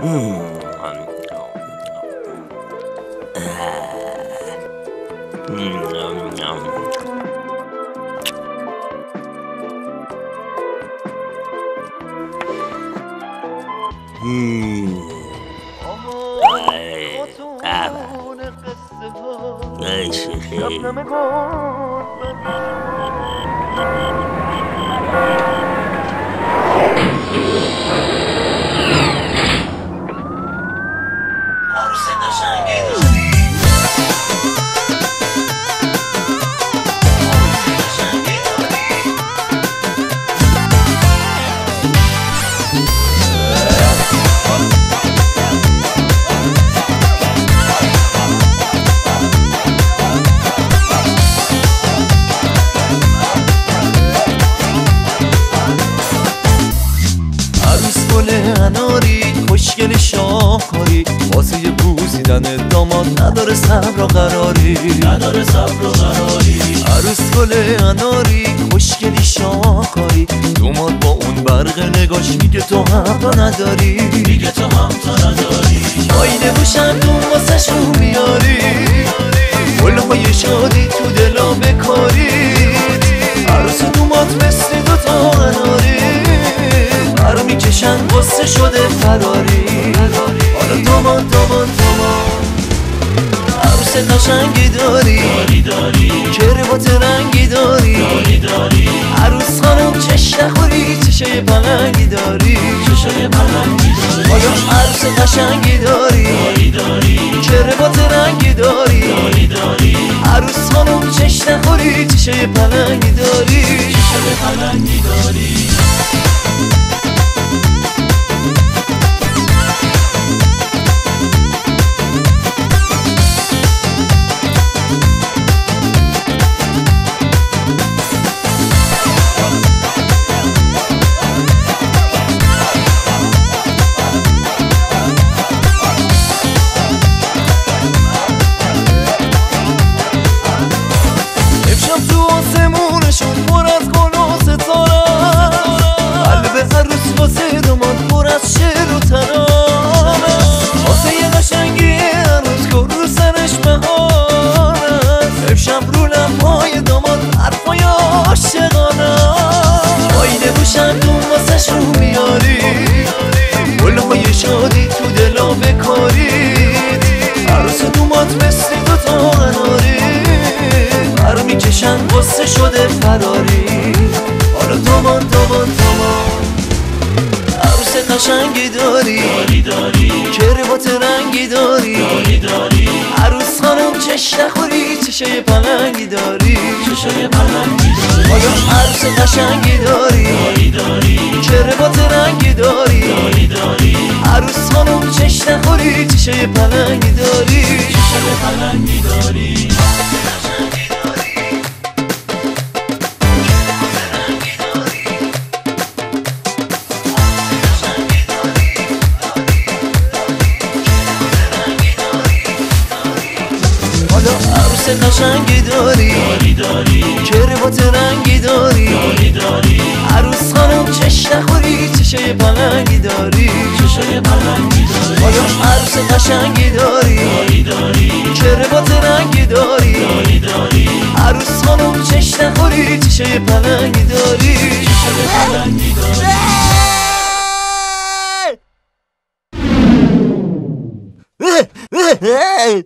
عروس شاهکاری واسه یه بوسیدن داماد نداره صبر و قراری. نداره صبر و قراری. عروس گل اناری خوشگلی شاهکاری. دوماد با اون برق نگاش میگه تو هم تا نداری. میگه تو هم تا نداری. آینه بوشن دوم واسه شو میاری گلهای شادی تو قشنگی داری؟ داری داری. رنگی داری؟ داری داری. عروس خانم چش نخوری؟ چشه پلنگی داری؟ چشای پلنگی داری. حالا عروس قشنگی داری؟ داری داری. رنگی داری؟ داری داری. عروس خانم چش نخوری؟ چشه پلنگی داری؟ چشای پلنگی داری. دوم واسه شو میاری؟ گلهای شادی تو دلا بکارید عروس دومات مثل دوتا قناری؟ برو می‌کشن غصه شده فراری؟ حالا دامان دامان دامان عروس قشنگی داری؟ داری داری. کربات رنگی داری؟ داری داری. عروس خانم چش نخوری؟ چشه پلنگی داری. چشای پلنگی داری. حالا عروس قشنگی داری. داری داری. کربات رنگی داری. داری داری. عروس خانم چش نخوری چشه پلنگی داری. چشای پلنگی داری. عروس قشنگی داری؟ داری داری. رنگی داری؟ داری داری. عروس خانم چش نخوری؟ چشه پلنگی داری؟ چشای پلنگی داری. حالا عروس قشنگی داری؟ داری داری. رنگی داری؟ داری داری. عروس خانم چش نخوری؟ چشه پلنگی داری؟ چشای پلنگی داری. Hey!